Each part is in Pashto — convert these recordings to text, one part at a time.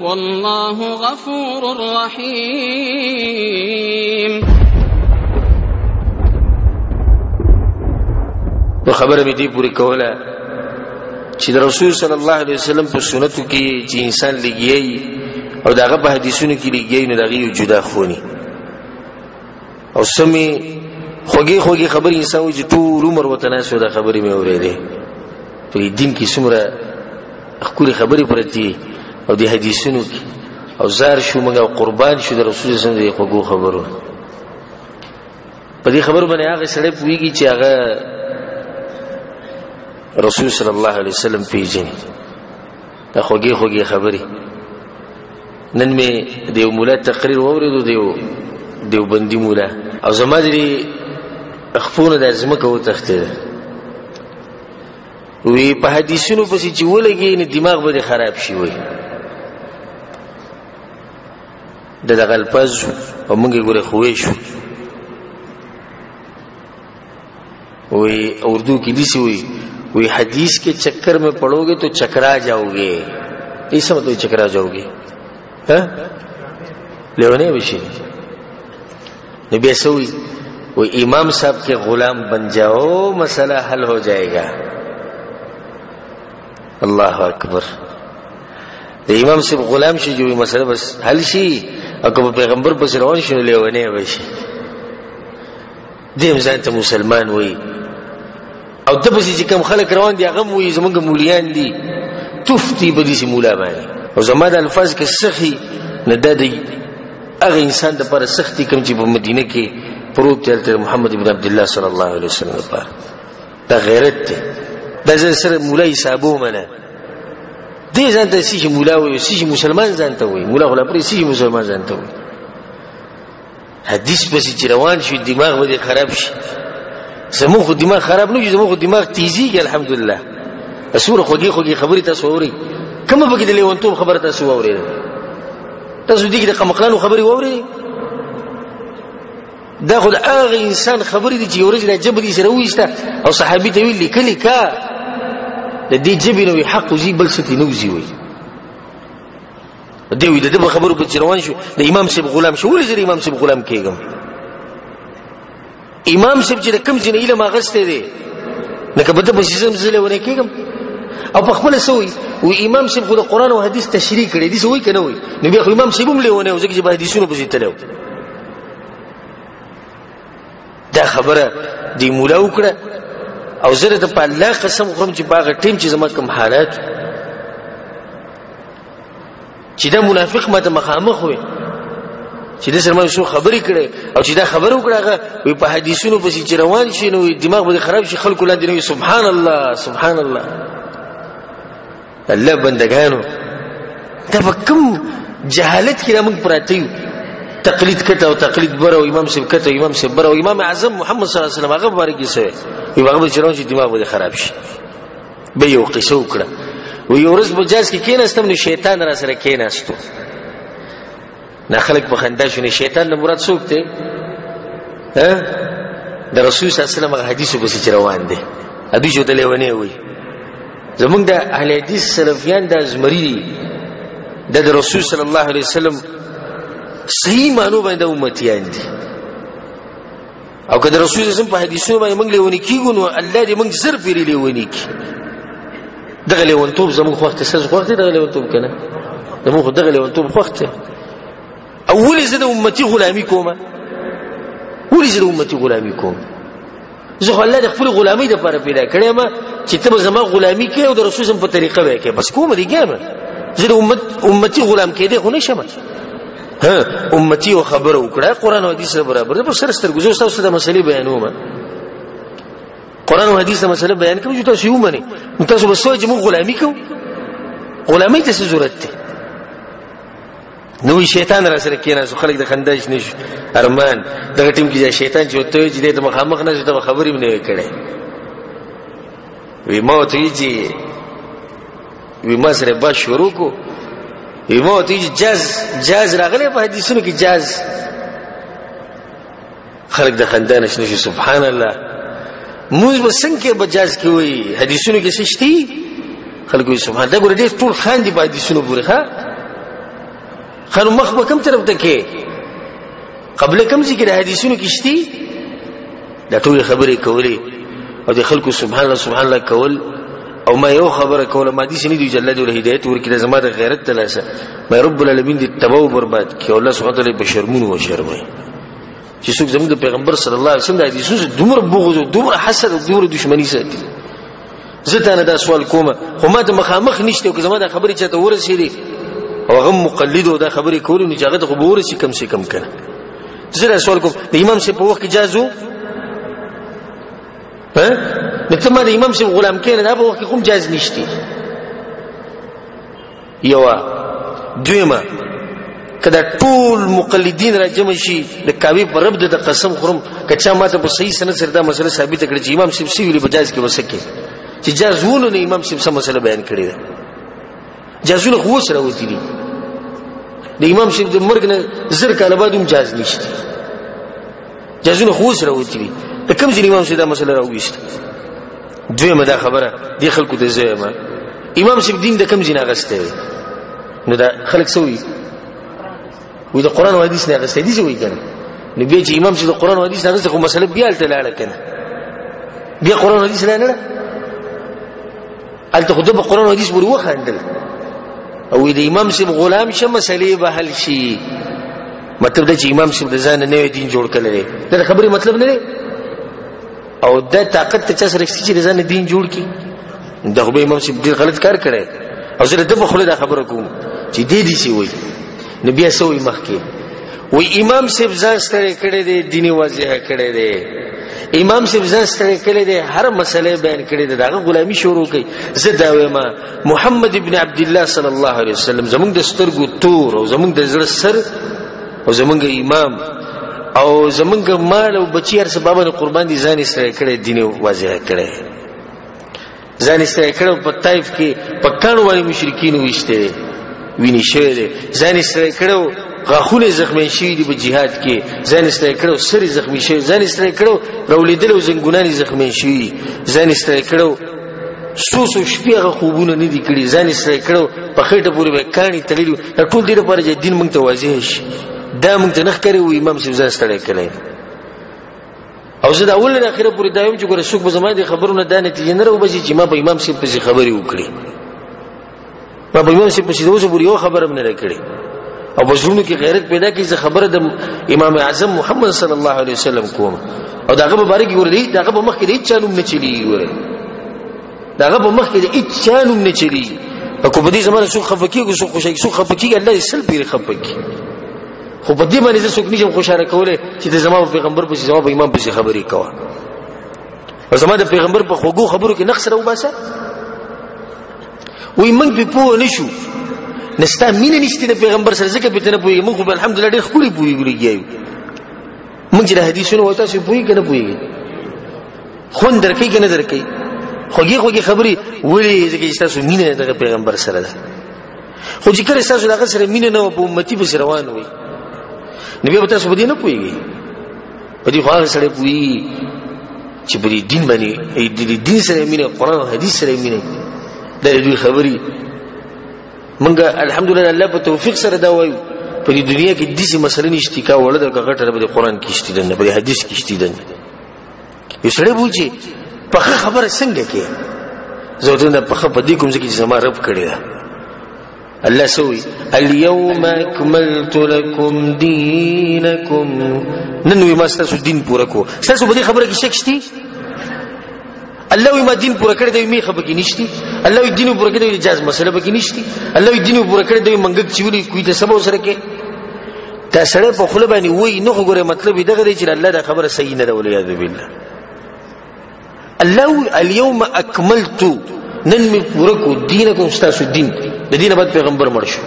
والله غفور رحيم نو خبره مې دې پوری کوله چې د رسول صلی الله علیه وسلم په سنتو کې چې انسان لګیږي او داغه په حدیثونو کې لګیږي نو دغه یو جدا خوني او سمي خوږی خوږی خبرې انسان وي چې ټول عمر وته نه سودا خبرې مې اورېدې په دین کې څومره خکوري خبرې پرتی او د حدیثونو کې او زار شو موږ قربان شو د رسول الله صلی الله علیه وسلم خوږو خبرو په دې خبرو باندې هغه سړی پويږي چې هغه رسول صلی الله علیه وسلم پیژني دا خوږې خوږې خبرې نن مې د یو مولا تقریر واورېدو د یو دیوبندي مولا او زما د خپونه د ځمکه وتښتېده وی په حدیثونو پسې چې ولګي نه دماغ به خراب شي وي د دغه الفاظ او موږ ګوره خوې شو وی اردو کې دي سوی وی حدیث کې چکر میں پڑھوګې تو چکرا جاؤګې ایسه مطلب چکرا جاؤګې ها لیونه وشي نو بیا سوی وہ امام صاحب کے غلام بن جاؤ مسئلہ حل ہو جائے گا اللہ اکبر تو امام صاحب غلام شی جو مسئلہ بس حل شی اور کب پیغمبر پس روان شنو لیونے بشی دی هم ځان ته مسلمان وایي او د پسې چې کم خلک روان دي هغه وایي زمونږ مولیان دي تفتی په دې مولا باندې او زما د الفاظ کې سخی نه د دې هغه انسان د پر سختی کم چې په مدینه کې پروت دی محمد ابن عبد الله صلی الله علیه وسلم لپاره دا غیرت دی د زه سره مولا حسابو منه دې ځان ته سې مولا وي سې مسلمان ځان ته وي مولا خلا پرې سې مسلمان ځان ته وي حدیث پسې چې روان شي دماغ به خراب شي زموږ خو دماغ خراب نه شي زموږ خو دماغ تیزیږي الحمدلله اسوره خوږې خوږې خبرې تاسو اورئ کومه پکې د لیونتوب خبره تاسو اورئ تاسو دې کې د قمقلانو خبرې اورئ دا خو د هغه انسان خبرې دي چې ورځ نه جبر یې سره وېسته او صحابي ته ویل کلی کا د دې جبر وي حق وزي بل څه نه وزي وي دی وی د خبرو په روان شو د امام صاحب غلام شو ولې زری امام صاحب غلام کېږم امام صاحب چې کوم جن علم اغسته دی نو کبه د بسیزم زله ونه کېږم او په خپل سوی و امام صاحب خو د قران او حدیث تشریح کړي دي سوی کنه وي نو بیا خو امام صاحب هم لیونه ځکه چې په حدیثونو بزی تلو دا خبره دی مولا وکړه او زه د په الله قسم خورم چې باغ ټیم چې زما کوم حالات چې دا منافق ماته مخامخ وي چې د سره مې شو خبرې کړې او چې دا خبرو کړه هغه وي په حدیثونو پسې چې روان شي نو دماغ به خراب شي خلکو لاندې نو سبحان الله سبحان الله الله بندگانو دا کوم جهالت کې موږ پراته یو تقلید کته او تقلید بره او امام سیب کته امام سیب بره او امام اعظم محمد صلی الله علیه وسلم هغه بارګی سره یو هغه چې دماغ به خراب شي به یو قصه وکړه و یو ورځ بجاز کې کېناستم نو شیطان را سره کېناستو نه خلک په خندا شونه شیطان نه مراد څوک دی ها د رسول صلی الله علیه وسلم حدیثو به چې روان دي ادي جو دلې ونی وي زمونږ د اهل حدیث سلفیان د ازمری دي د رسول صلی الله علیه وسلم صحیح مانو باندې امتیان دي او که د رسول الله په حدیثو باندې موږ لیونی کیږو نو الله دې موږ زر پیری لیونی کی دغه لیونتوب زموږ خو وخت سره خو وخت دغه لیونتوب کنه زموږ خو دغه لیونتوب خو وخت اولی زه د امتی غلامی کوم ولی زه د امتی غلامی کوم زه خو الله د خپل غلامی د لپاره پیدا کړی ما چې ته زما غلامی کې او د رسول الله په طریقه وای کې بس کوم دی ګم زه د امت امتی غلام کې دی خو نشم امتی او خبره وکړه قران او حدیث سره برابر ده په سر ستر ګوزو تاسو د مسلې بیانومه قران او حدیث د مسلې بیان کوم چې تاسو یو منی تاسو به سوچ مو غلامی کو غلامی ته څه ضرورت ده نو شیطان را سره کینا سو خلک د خنداش نش ارمان دغه ټیم کې شیطان چې ته چې د مخامخ نه ته خبرې نه وکړي وی موت یې وی مزر با شروع کو وی مو تی جاز جاز راغلی په حدیثونو کې جاز خلق د خندا نشنه شي سبحان الله موږ وسنګ کې بجاز کې وی حدیثونو کې سشتي خلکو سبحان الله ګور دې ټول خان دي په حدیثونو پورې ښا خنو مخ په کوم طرف ته کې قبل کوم ذکر حدیثونو کې شتي دا ټول خبرې کولې او د خلکو سبحان الله سبحان الله کول او ما یو خبره کوله ما دې سنې دی جلاد ول هدایت ورکړه زما د غیرت تلاسه مې رب العالمین دې تباہ برباد کړي الله سبحانه وتعالى بشرمون و شرمای چې څوک زموږ د پیغمبر صلی الله علیه وسلم د حدیثو سره دومره بغض او دومره حسد او دومره دښمنی ساتي زه تا نه دا سوال کوم خو ما ته مخامخ نشته که زما دا خبرې چاته ورسېږي او هغه مقلد او دا خبرې کولې نو چې هغه ته خو به ورسي کم سي کم کنه زه دا سوال کوم د امام سي په وخت کې جازو ها نو ته ما د امام سي غلام کېنه دا په وخت کې کوم جاز نشته یو دویمه کدا ټول مقلدین را جمع شي د کاوی پر رب د قسم خورم کچا ماته په صحیح سند سره دا مسله ثابت کړي چې امام شیخ سی ویلي بجاز کې وسکه چې جازونه نه امام شیخ سم مسله بیان کړي ده جازونه خو سره وتی دي د امام شیخ د مرګ نه زر کاله بعد هم جاز نشته جزونه خو سره وتی وي ته کوم ځای امام سیدا مسله راوېست دویمه دا خبره دی خلکو ته زېما امام سیب دین د کوم ځای نه غسته نو دا خلک سوي وي د قران او حدیث نه غسته دي سوي کنه نو بیا چې امام سیب د قران او حدیث نه غسته خو مسله بیا تل لاړه کنه بیا قران او حدیث نه نه الته خو د قران او حدیث وروخه اندل او د امام سیب غلام شمه سلیبه هل شي مطلب دا چې امام صاحب د ځان نه نوی دین جوړ کړی دی دا خبرې مطلب نه دی او دا طاقت ته چا سره شته چې د ځان نه دین جوړ کړي دا خو به امام صاحب ډېر غلط کار کړی او زه د بخله دا خبره کوم چې دې دي سی وای نبی اسوي مخکې وای امام صاحب ځان ستړی کړی دی دیني وضعه کړی دی امام صاحب ځان ستړی کړی دی هر مسله بیان کړی دی دا غلامی شروع کړي زه دا وایم محمد ابن عبد الله صلی الله علیه وسلم زمونږ د سترګو تور او زمونږ د زړه سر او زمونږ امام او زمونږ مال او بچی هر څه بابا قربان دي ځان سره کړي دین واضح کړي ځان سره کړي په طائف کې په کانو باندې مشرکین وشته ویني شوی دی ځان سره کړي غاخونه زخمی شوی دی په jihad کې ځان سره کړي سری زخمی شوی ځان سره کړي رولیدل او زنګونانی زخمی شوی ځان سره کړي سو سو شپې هغه خوبونه نه دي کړی ځان یې سره کړو په خېټه پورې به کانی تړلی دا ټول دې لپاره چې دین مونږ ته واضح شي دا مونږ ته نه ښکاري و امام صاحب ځان ستړی کړی او زه دا اول نه اخره پورې دایم چې ګوره څوک به زما د خبرونو دا نتیجه نه راوبځي چې ما په امام صاحب پسې خبرې وکړي په بنګل شي په شي دوسه بوري خبره نه لري او بزونه کې غیرت پیدا کی چې خبره د امام اعظم محمد صلی الله علیه وسلم کوم او داغه مبارک ورلی داغه په مخ کې هیڅ چانوم نه چلی وره داغه په مخ کې هیڅ چانوم نه چلی په کو بدی زمانه سو خفکی کو سو خوشی سو خفکی الله یې سل پیر خفکی خو په دې باندې زه څوک نشم خوشاله کوله چې د زمو پیغمبر په زمو په امام په خبرې کوه او زما د پیغمبر په خوګو خبرو کې نقص راوباسه وای موږ په پوه نشو نستا مين نشته د پیغمبر سره ځکه پته نه پوي موږ په الحمدلله ډېر خوري پوي ګلګي موږ د حدیثونو وتا سي پوي کنه پوي خون درکې کنه درکې خوږي خوږي خبري ولي ځکه چې تاسو مين نه د پیغمبر سره ده خو چې کله تاسو دغه سره مين نه په امتی په روان وي نبي تاسو په دې نه پويږي په دې خو سره پوي چې په دې دین باندې دې دین سره مینه قران او حدیث سره مینه دا دې خبري مونږه الحمدلله الله په توفیق سره دا وایو په دې دنیا کې د دې مسلې نشتی کا وړه د غټه په قران کې شته نه په حدیث کې شته نه یو سره بوجي په خبره څنګه کې زه ته په خبره دې کوم چې زما رب کړی الله سوي اليوم اكملت لكم دينكم نن وي ما ستاسو دین پوره کو ستاسو په دې خبره کې شک شتي الله وي ما دین پوره کړی دی می خبره کې نشتی الله وي دین پوره کړی دی جاز مسله به کې نشتی الله وي دین پوره کړی دی منګک چولی کوی ته سبا سره کې دا سره په خپل باندې وای نو غره مطلب دغه دی چې الله دا خبره صحیح نه ده ولې یاد بالله الله اليوم اكملت نن می پوره کو دین کوم ستاسو دین د دین بعد پیغمبر مړ شو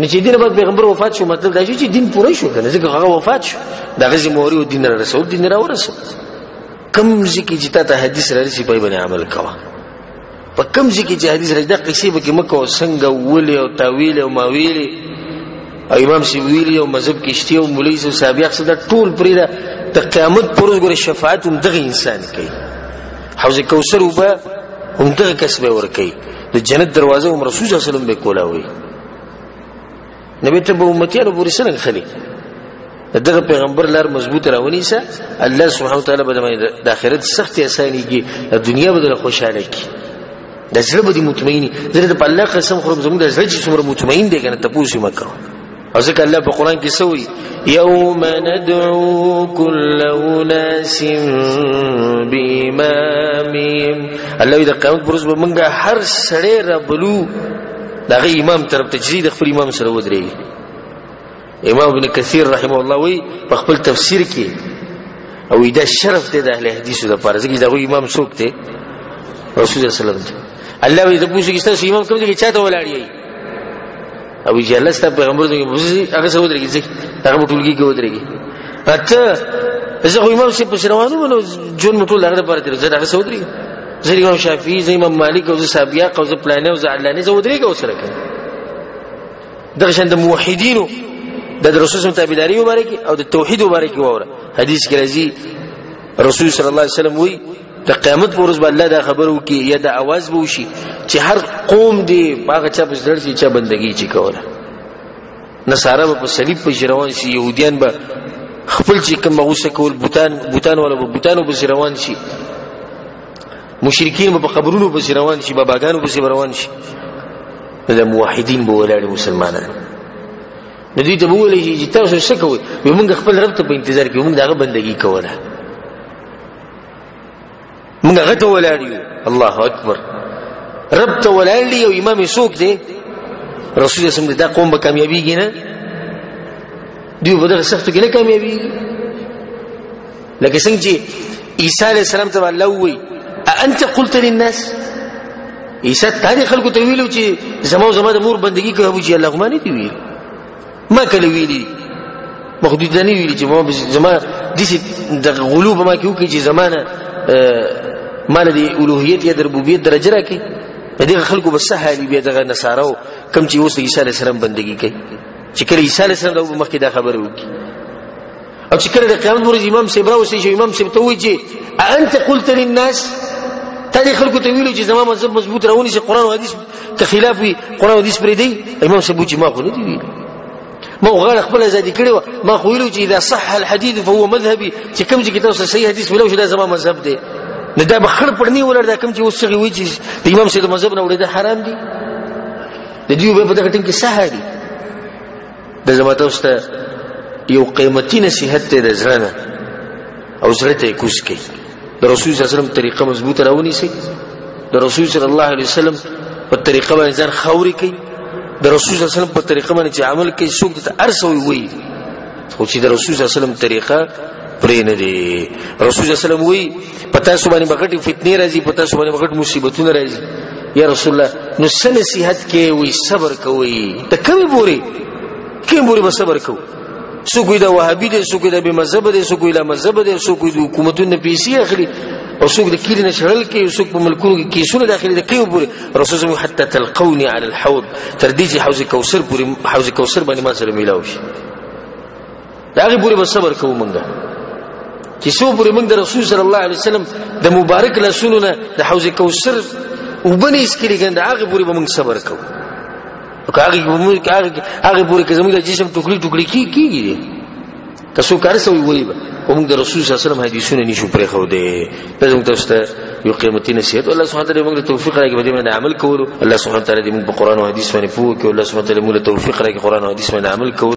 نو چې دین بعد پیغمبر وفات شو مطلب دا چې دین پوره شو کنه ځکه هغه وفات شو دا غزي موري او دین را رسول دین را ورسول کم ځکه چې ته حدیث را رسي په باندې عمل کوه په کوم ځای کې چې حدیث راځي د قصې به کې مکو څنګه ولې او تاویل او ماویل او امام سی ویلی او مذهب کشتی او مولوی سی صاحب یخ صدا ټول پرې دا ته قیامت پر ورځ ګره شفاعت هم دغه انسان کوي حوض کوثر وبا هم دغه کسب ور کوي د جنت دروازه هم رسول صلی الله علیه وسلم به کولا وي نبی ته به امتیانو پورې څنګه خلی دغه پیغمبر لار مضبوط راونی سه الله سبحانه وتعالى به د آخرت سخت اسانيږي د دنیا به د خوشاله کی د زړه به مطمئنی زړه د الله قسم خورم زموږ د زړه چې څومره مطمئن دی کنه تاسو ما کړو او ځکه الله په قران کې سوی یوم ندعو کل اناس بامامهم الله د قیامت پر ورځ به موږ هر سړی ربلو دغه امام طرف ته چې د خپل امام سره ودرې امام ابن کثیر رحم الله وی په خپل تفسیر کې او دا شرف دی د اهل حدیثو د پاره ځکه دغه امام څوک دی رسول الله صلی الله علیه وسلم الله وی د پوښتنې کې تاسو امام کوم دی چې چاته ولاړی او چې الله ستاسو پیغمبر دی هغه سره ودرې ځکه هغه ټولګي کې ودرې اته زه خو امام سي په روانو منو جون مټول هغه لپاره تر زه هغه سودري زه امام شافعي زه امام مالک او زه صابیا او زه پلانې او زه علانې زه ودرېږه وسره کوم دغه شان د موحدینو د رسول صلی تابعداري مبارک او د توحید مبارک وره حدیث کې راځي رسول صلی الله علیه وسلم وی د قیامت پر ورځ باندې دا خبرو کې یا د आवाज به وشي چې هر قوم دی هغه چا په ځړ چې چا بندگی چې کوله نصارا په صلیب په روان شي يهوديان به خپل چې کوم غوسه کول بوتان بوتان ولا بوتانو په روان شي مشرکین په قبرونو په روان شي باباګانو په روان شي د موحدین به ولاړ مسلمانان د دې ته وولې چې تاسو څه کوئ موږ خپل رب ته په انتظار کې موږ دغه بندگی کوله موږ غته ولاړ یو الله اکبر رب ته ولاړ یو امام سوق دی رسول الله صلی دا قوم به کامیابیږي نه دی په دغه سختو کې نه کامیابیږي لکه څنګه چې عیسی علی السلام ته الله وی انت قلت للناس عیسی ته خلکو ته ویلو چې زمو زمو د مور بندگی کوي ابو جی الله غمانه دی ویل ما کله ویلي مخدود نه ویلي چې ما زما د سي د غلو په ما کې وکړي چې زمانه مال دی اولوهیت یا د ربوبیت درجه راکې په دې خلکو بس حالي به دغه نصارو کم چې اوس عیسی علی السلام بندگی کوي چې کله عیسی علی السلام د مخکې دا خبره وکړي او چې کله د قیامت ورځ امام صاحب راوسی چې امام صاحب ته وایي چې انت قلت للناس تا دې خلکو ته ویلو چې زما مذهب مضبوط راونی چې قران او حدیث ته خلاف وي قران او حدیث پرې دی امام صاحب چې ما خو نه دی ویلي ما غل خپل ازادي کړو ما خو ویلو چې اذا صح الحديث فهو مذهبي چې کوم چې کتاب سره صحیح حدیث ویلو چې دا زما مذهب دی نه دا بخړ پړنی ولر دا کوم چې اوس څنګه وی چې د امام صاحب مذهب نه وړي دا حرام دی د دیو به په دغه ټیم کې سهاري د زمته واستو یو قیمتي نصیحت ته د زړه نه او زړه ته کوس کوي د رسول صلی الله علیه وسلم طریقه مضبوطه راونی سي د رسول صلی الله علیه وسلم په طریقه باندې ځان خوري کوي د رسول صلی الله علیه وسلم په طریقه باندې چې عمل کوي څوک د ارسه وي وي خو چې د رسول صلی الله علیه وسلم طریقه پرې نه دی رسول صلی الله علیه وسلم وی پتا سو باندې بغټي فتنه راځي پتا سو باندې بغټ مصیبتونه راځي یا رسول الله نو سن صحت کې وي صبر کوي ته کوم بوري کوم بوري به صبر کوي سو کوی دا وهابي دي سو کوی دا به مذهب دي سو کوی لا مذهب دي سو کوی د حکومتونو پیسې اخلي او سو د کلی نشړل کې سو په ملکونو کې کیسونه داخلي د کیو پورې رسول الله حتى تلقوني على الحوض تر دې چې حوض کوثر پورې حوض کوثر باندې ما سره ملاوي دا غي پوری به صبر کوو مونږه چې څو پوری مونږ د رسول صلی الله علیه وسلم د مبارک لاسونو نه د حوض کوثر وبنې اسکلی ګند هغه پوری به مونږ صبر کوو هغه مونږ هغه هغه پوری کې زموږ د جسم ټوکلي ټوکلي کی کیږي تاسو کار سوي وایي به موږ د رسول صلی الله علیه وسلم حدیثونه نشو پرې خو دي دا زموږ تاسو ته یو قیمتي نصیحت الله سبحانه وتعالى موږ ته توفیق راکړي په دې باندې عمل کولو الله سبحانه وتعالى دې موږ په قران او حدیث باندې پوهه کړي الله سبحانه وتعالى موږ ته توفیق راکړي قران او حدیث باندې عمل کولو